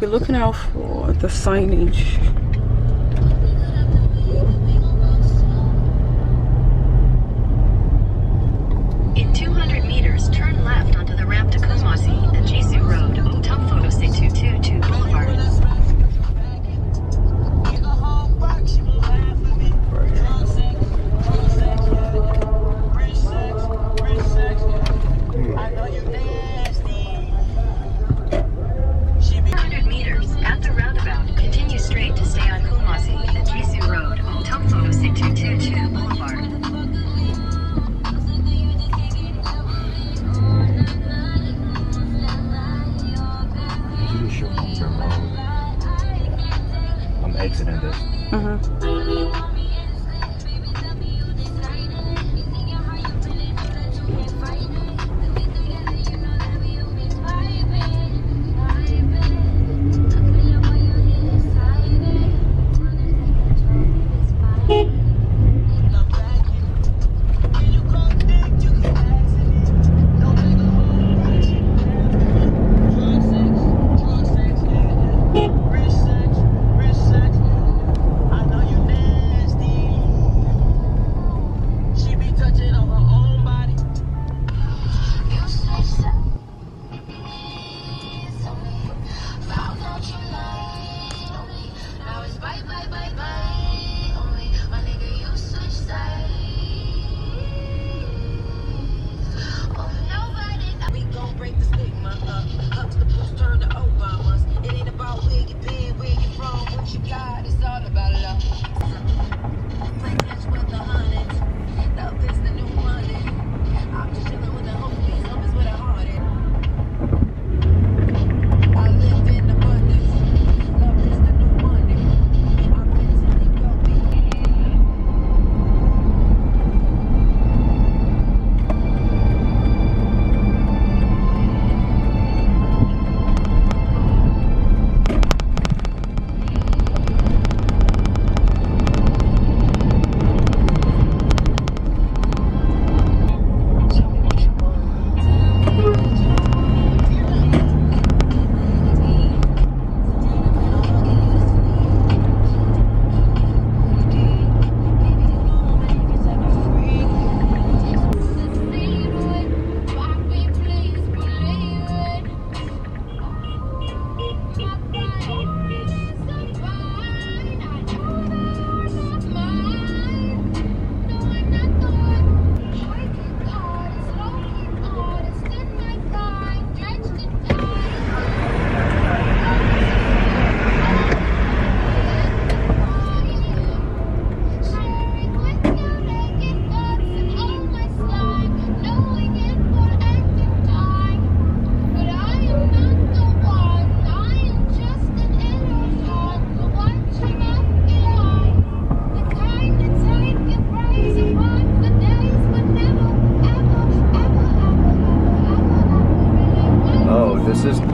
be looking out for the signage. Your mode. I'm exiting this. Mm-hmm.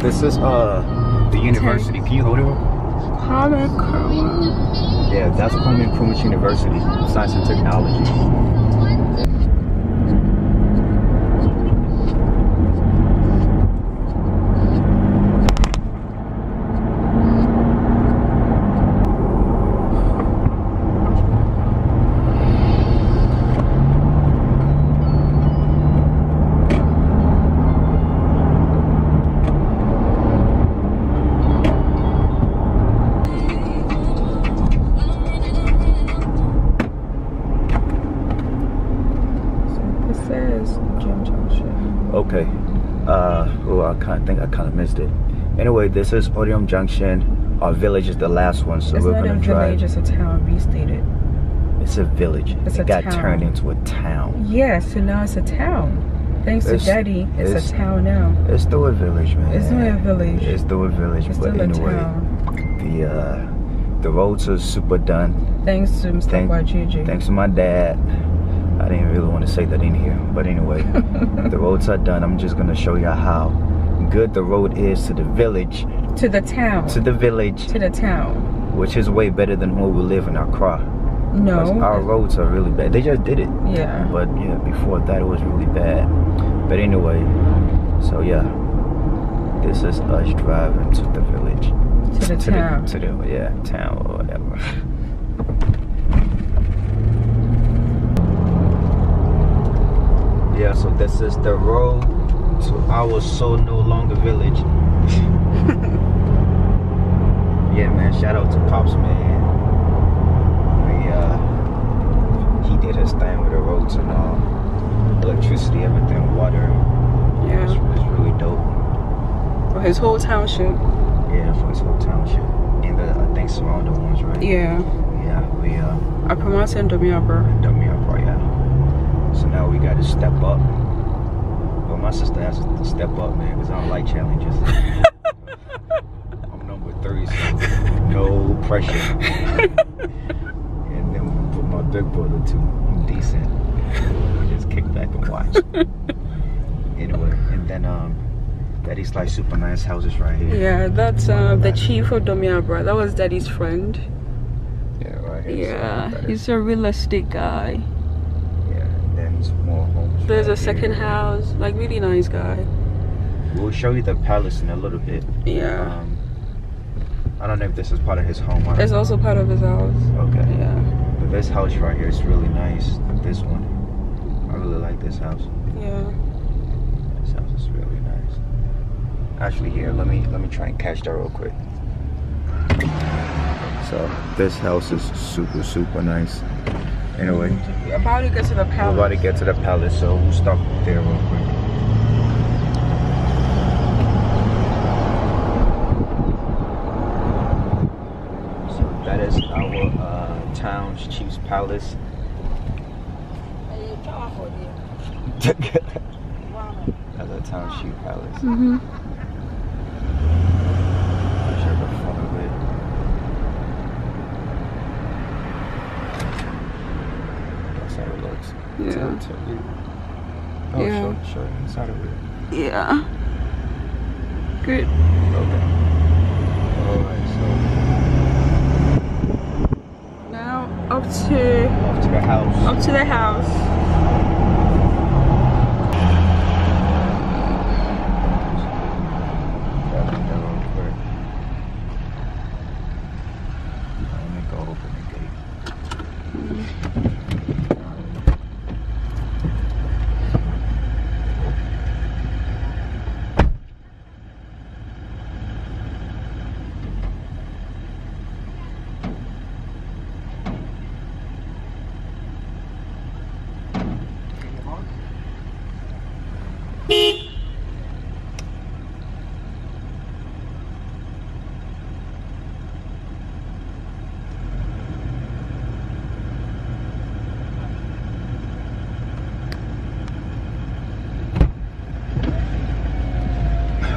This is uh the university. Can you hold it? Comic Con. Yeah, that's Kwame Nkrumah University, Science and Technology. Says Jim Junction. Okay. Uh, oh, I kind of think I kind of missed it. Anyway, this is Oduom Junction. Our village is the last one, so it's we're gonna drive. It's not a village, it's a town restated. It's a village. It's it a got town. turned into a town. Yeah, so now it's a town. Thanks It's- to Daddy, it's, it's- a town now. It's still a village, man. It's still a village. It's still a village, It's but anyway, town. the uh, the roads are super done. Thanks to Mr. Thank- Wajiji. Thanks to my dad. I didn't really want to say that in here, but anyway, the roads are done. I'm just gonna show you how good the road is to the village, To the town. to the village, To the town. which is way better than where we live in Accra. No. our roads are really bad. They just did it, Yeah. but yeah, before that it was really bad. But anyway, so yeah, this is us driving to the village. To the to town. the to the yeah town or whatever. Yeah, so this is the road to our so no longer village. yeah, man. Shout out to Pops, man. We, uh, he did his thing with the roads and all, electricity, everything, water. Yeah. it's really dope. For his whole township. Yeah, for his whole township and the I think surrounding ones, right? Yeah. Yeah, we uh. I promote him to me upper. dumb me up right now. So now we got to step up. Well, my sister has to step up, man, because I don't like challenges. I'm number three, so no pressure. and then we put my big brother too. I'm decent. We just kick back and watch. anyway, and then um, Daddy's like super nice houses right here. Yeah, that's uh, the chief of Domiabra. That was daddy's friend. Yeah, right here. Yeah, is- he's a real estate guy. Some more homes. There's a right second here. house. Like, really nice guy. We'll show you the palace in a little bit. Yeah. Um, I don't know if this is part of his home. It's know. also part of his house. okay. Yeah. But this house right here is really nice. This one, I really like this house. Yeah. This house is really nice. Actually, here, let me let me try and catch that real quick. So this house is super super nice. Anyway, We're about to get to the we're palace. about to get to the palace, so we'll stop there real quick. So that is our uh, town's chief's palace. That's our town's chief palace. Mm-hmm. Show the front of it. That's how it looks. Yeah. Tilt, tilt. Oh, Yeah. show, show the inside of it. Yeah. Good. Okay. Alright, Now up to so off to the house. up to the house. Gotta do that real quick. Let me go open the gate.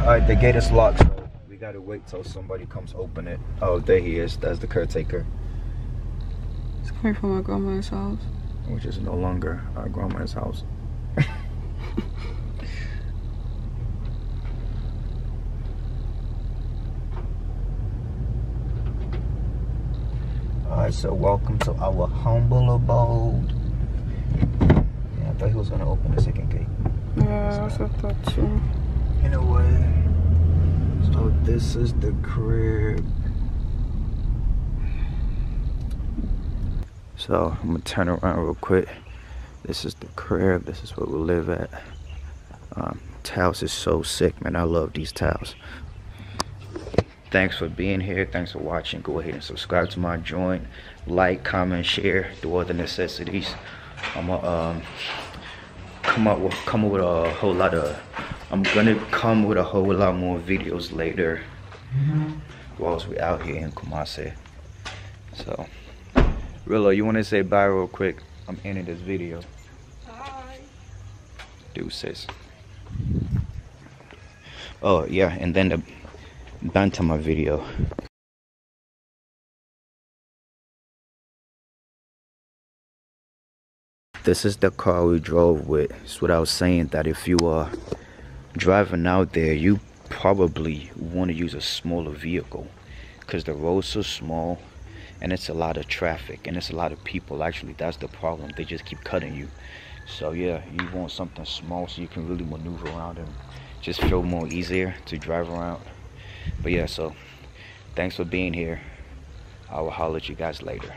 Alright, the gate is locked, so we gotta wait till somebody comes open it. Oh, there he is. That's the caretaker, It's coming from my grandma's house. which is no longer our grandma's house. Alright, so welcome to our humble abode. Yeah, I thought he was gonna open the second gate. Yeah, I thought too. in a way. So this is the crib. So I'm gonna turn around real quick. This is the crib. This is where we live at. Um, towels is so sick, man. I love these towels. Thanks for being here. Thanks for watching. Go ahead and subscribe to my joint. Like, comment, share. Do all the necessities. I'm gonna um, come up with come up with a whole lot of I'm gonna come with a whole lot more videos later mm-hmm. whilst we're out here in Kumasi. So Rillo, you wanna say bye real quick? I'm ending this video. Bye. Deuces. Oh yeah, and then the back to my video. This is the car we drove with. It's what I was saying that if you are driving out there, you probably want to use a smaller vehicle because the roads are small and it's a lot of traffic and it's a lot of people. Actually, that's the problem. They just keep cutting you. So yeah, you want something small so you can really maneuver around and just feel more easier to drive around. But yeah, so Thanks for being here. I will holler at you guys later.